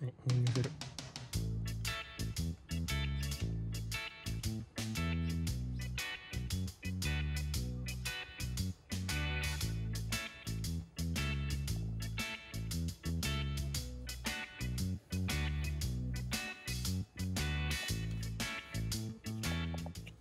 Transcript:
はい、入する。